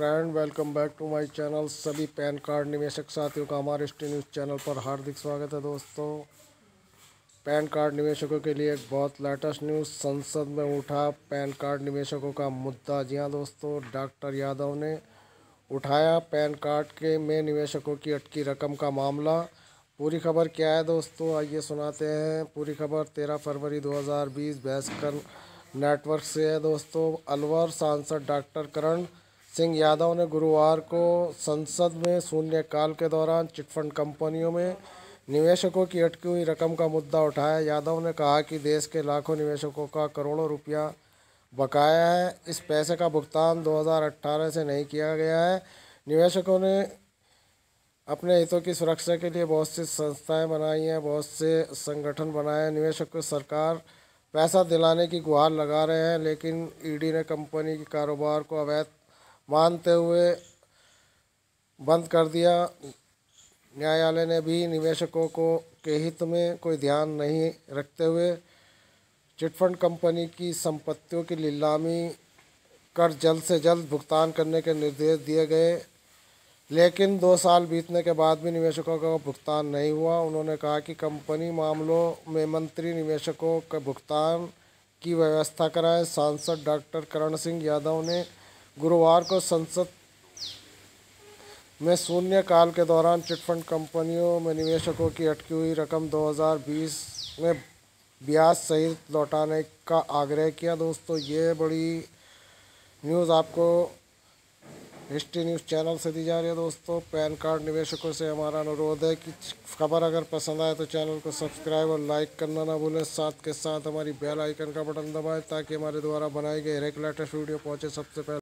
Friend welcome back to my channel सभी PAN card निवेशक साथियों का हमारे स्टी न्यूज़ चैनल पर हार्दिक स्वागत है दोस्तों। पैन कार्ड निवेशकों के लिए एक बहुत लेटेस्ट न्यूज़ संसद में उठा पैन कार्ड निवेशकों का मुद्दा। जी हाँ दोस्तों, डॉक्टर यादव ने उठाया पैन कार्ड के में निवेशकों की अटकी रकम का मामला। पूरी खबर क्या है दोस्तों? आइए सुनाते हैं। पूरी खबर तेरह फरवरी 2020 बहसकर नेटवर्क से है दोस्तों। अलवर सांसद डॉक्टर करण सिंह यादव ने गुरुवार को संसद में शून्यकाल के दौरान चिटफंड कंपनियों में निवेशकों की अटकी हुई रकम का मुद्दा उठाया। यादव ने कहा कि देश के लाखों निवेशकों का करोड़ों रुपया बकाया है। इस पैसे का भुगतान 2018 से नहीं किया गया है। निवेशकों ने अपने हितों की सुरक्षा के लिए बहुत सी संस्थाएँ बनाई हैं, बहुत से संगठन बनाए हैं। निवेशक को सरकार पैसा दिलाने की गुहार लगा रहे हैं, लेकिन ईडी ने कंपनी के कारोबार को अवैध मानते हुए बंद कर दिया। न्यायालय ने भी निवेशकों को के हित में कोई ध्यान नहीं रखते हुए चिटफंड कंपनी की संपत्तियों की नीलामी कर जल्द से जल्द भुगतान करने के निर्देश दिए गए। लेकिन दो साल बीतने के बाद भी निवेशकों का भुगतान नहीं हुआ। उन्होंने कहा कि कंपनी मामलों में मंत्री निवेशकों के भुगतान की व्यवस्था कराएँ। सांसद डॉक्टर करण सिंह यादव ने गुरुवार को संसद में शून्य काल के दौरान चिटफंड कंपनियों में निवेशकों की अटकी हुई रकम 2020 में ब्याज सहित लौटाने का आग्रह किया। दोस्तों, ये बड़ी न्यूज़ आपको हिस्ट्री न्यूज़ चैनल से दी जा रही है। दोस्तों, पैन कार्ड निवेशकों से हमारा अनुरोध है कि खबर अगर पसंद आए तो चैनल को सब्सक्राइब और लाइक करना ना भूलें। साथ के साथ हमारी बेल आइकन का बटन दबाएँ ताकि हमारे द्वारा बनाई गई हर एक लेटेस्ट वीडियो पहुँचे सबसे पहले।